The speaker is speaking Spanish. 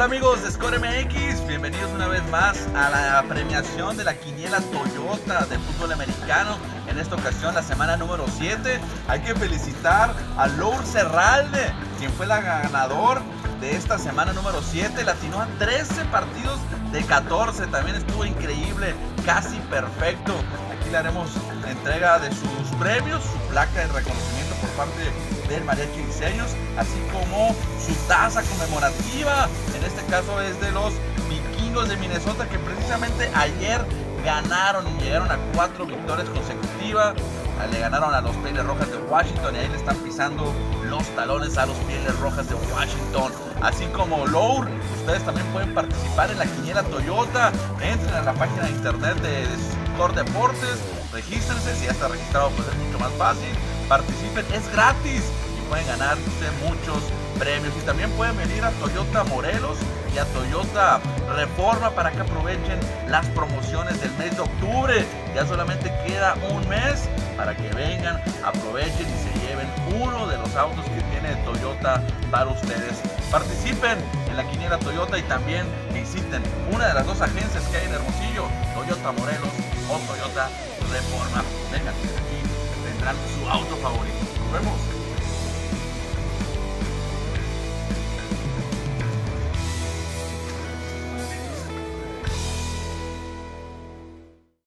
amigos de Score MX? Bienvenidos una vez más a la premiación de la quiniela Toyota de fútbol americano. En esta ocasión, la semana número 7. Hay que felicitar a Lour Serralde, quien fue la ganador de esta semana número 7. Latinó a 13 partidos de 14. También estuvo increíble, casi perfecto. Aquí le haremos entrega de sus premios, su placa de reconocimiento por parte del Mariachi Diseños, así como su taza conmemorativa. En este caso es de los vikingos de Minnesota que precisamente ayer ganaron y llegaron a cuatro victorias consecutivas. Le ganaron a los Pieles Rojas de Washington y ahí le están pisando los talones a los Pieles Rojas de Washington. Así como Lour, ustedes también pueden participar en la quiniela Toyota. Entren a la página de internet de Score Deportes, regístrense. Si ya está registrado, pues es mucho más fácil. Participen, es gratis y pueden ganarse muchos premios. Y también pueden venir a Toyota Morelos y a Toyota Reforma para que aprovechen las promociones del mes de octubre. Ya solamente queda un mes para que vengan, aprovechen y se lleven uno de los autos que tiene Toyota para ustedes. Participen en la quiniela Toyota y también visiten una de las dos agencias que hay en Hermosillo, Toyota Morelos Toyota Reforma. Vengan, aquí tendrán su auto favorito. Nos vemos.